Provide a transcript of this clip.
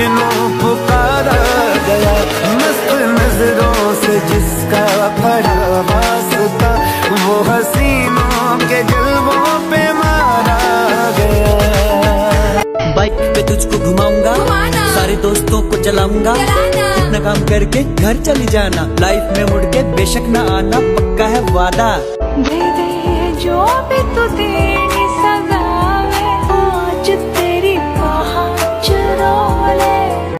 मजनू पुकारा गया मस्त नज़रों से जिसका पड़ा वास्ता वो हसीनों के जलवों पे मारा गया। बाइक पे तुझको घुमाऊँगा सारे दोस्तों को चलाऊँगा। अपना काम करके घर चली जाना लाइफ में मुड़ के बेशक ना आना पक्का है वादा। दे दे जो भी तू दे।